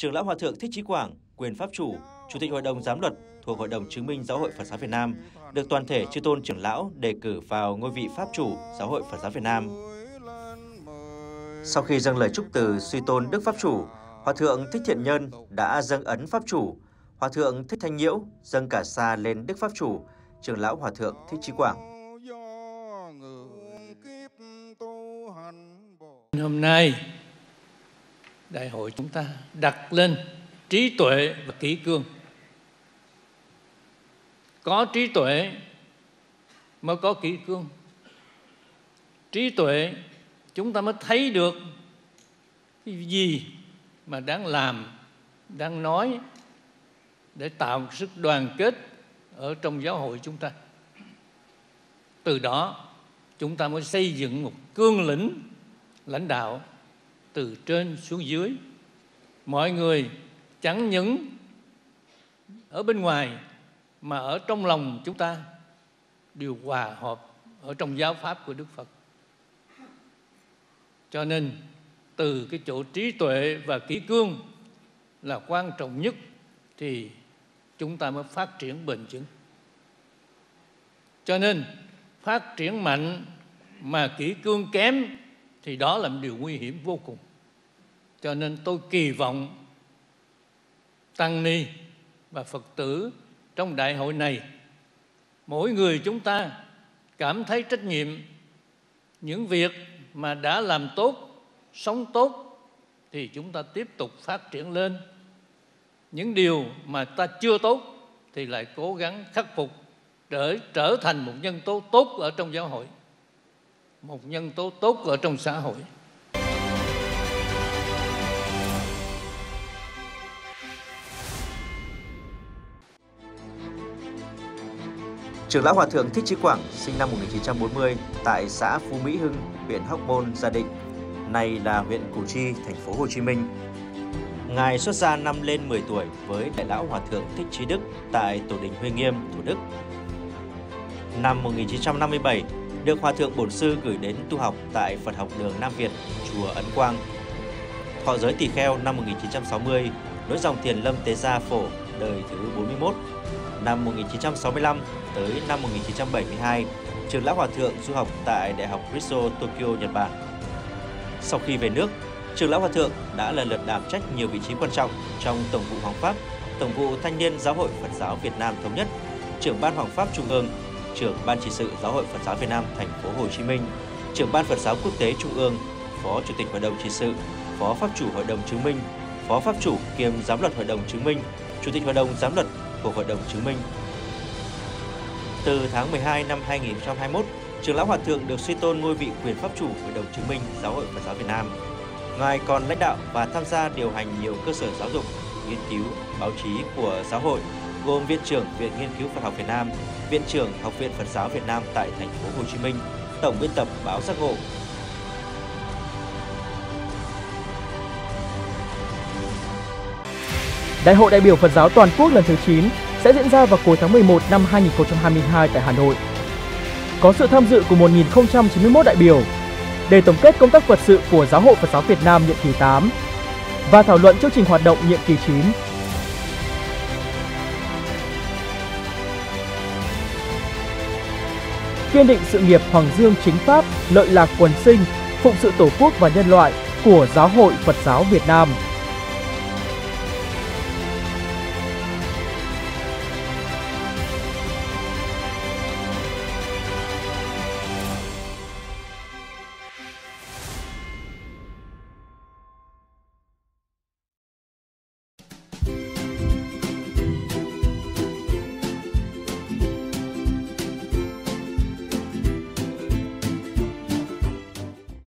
Trưởng lão Hòa thượng Thích Chí Quảng, quyền pháp chủ, Chủ tịch Hội đồng Giám luật thuộc Hội đồng chứng minh Giáo hội Phật giáo Việt Nam được toàn thể chư tôn trưởng lão đề cử vào ngôi vị pháp chủ Giáo hội Phật giáo Việt Nam. Sau khi dâng lời chúc từ suy tôn Đức Pháp Chủ, Hòa thượng Thích Thiện Nhân đã dâng ấn Pháp Chủ, Hòa thượng Thích Thanh Nhiễu dâng cả xa lên Đức Pháp Chủ, trưởng lão Hòa thượng Thích Chí Quảng. Hôm nay, đại hội chúng ta đặt lên trí tuệ và kỹ cương. Có trí tuệ mới có kỹ cương. Trí tuệ chúng ta mới thấy được cái gì mà đang làm, đang nói để tạo sức đoàn kết ở trong giáo hội chúng ta. Từ đó chúng ta mới xây dựng một cương lĩnh lãnh đạo từ trên xuống dưới. Mọi người chẳng những ở bên ngoài mà ở trong lòng chúng ta đều hòa hợp ở trong giáo pháp của Đức Phật. Cho nên từ cái chỗ trí tuệ và kỹ cương là quan trọng nhất thì chúng ta mới phát triển bền vững. Cho nên phát triển mạnh mà kỹ cương kém thì đó là một điều nguy hiểm vô cùng. Cho nên tôi kỳ vọng tăng ni và Phật tử trong đại hội này, mỗi người chúng ta cảm thấy trách nhiệm những việc mà đã làm tốt, sống tốt, thì chúng ta tiếp tục phát triển lên những điều mà ta chưa tốt thì lại cố gắng khắc phục để trở thành một nhân tố tốt ở trong giáo hội một nhân tố tốt ở trong xã hội Trưởng lão Hòa thượng Thích Chí Quảng sinh năm 1940 tại xã Phú Mỹ Hưng, huyện Hóc Môn, Gia Định, nay là huyện Củ Chi, thành phố Hồ Chí Minh. Ngài xuất gia năm lên 10 tuổi với Đại lão Hòa thượng Thích Chí Đức tại Tổ đình Huy Nghiêm, Thủ Đức. Năm 1957, được Hòa thượng Bổn Sư gửi đến tu học tại Phật học đường Nam Việt, chùa Ấn Quang. Thọ giới tỳ kheo năm 1960, nối dòng thiền lâm tế gia phổ đời thứ 41. Năm 1965 tới năm 1972, trường lão Hòa thượng du học tại Đại học Riso, Tokyo, Nhật Bản. Sau khi về nước, trường lão Hòa thượng đã lần lượt đảm trách nhiều vị trí quan trọng trong Tổng vụ Hoàng pháp, Tổng vụ Thanh niên Giáo hội Phật giáo Việt Nam thống nhất, trưởng ban Hoàng pháp Trung ương, trưởng ban chỉ sự Giáo hội Phật giáo Việt Nam thành phố Hồ Chí Minh, trưởng ban Phật giáo Quốc tế Trung ương, phó chủ tịch Hội đồng trị sự, phó pháp chủ Hội đồng chứng minh, phó pháp chủ kiêm giám luật Hội đồng chứng minh, chủ tịch Hội đồng giám luật của Hội đồng chứng minh. Từ tháng 12 năm 2021, trưởng lão Hòa thượng được suy tôn ngôi vị quyền pháp chủ Hội đồng chứng minh Giáo hội Phật giáo Việt Nam. Ngài còn lãnh đạo và tham gia điều hành nhiều cơ sở giáo dục, nghiên cứu, báo chí của giáo hội gồm Viện trưởng Viện Nghiên cứu Phật học Việt Nam, Viện trưởng Học viện Phật giáo Việt Nam tại thành phố Hồ Chí Minh, tổng biên tập báo Giác ngộ. Đại hội đại biểu Phật giáo toàn quốc lần thứ 9 sẽ diễn ra vào cuối tháng 11 năm 2022 tại Hà Nội. Có sự tham dự của 1.091 đại biểu để tổng kết công tác Phật sự của Giáo hội Phật giáo Việt Nam nhiệm kỳ 8 và thảo luận chương trình hoạt động nhiệm kỳ 9 kiên định sự nghiệp Hoàng Dương chính pháp, lợi lạc quần sinh, phụng sự Tổ quốc và nhân loại của Giáo hội Phật giáo Việt Nam.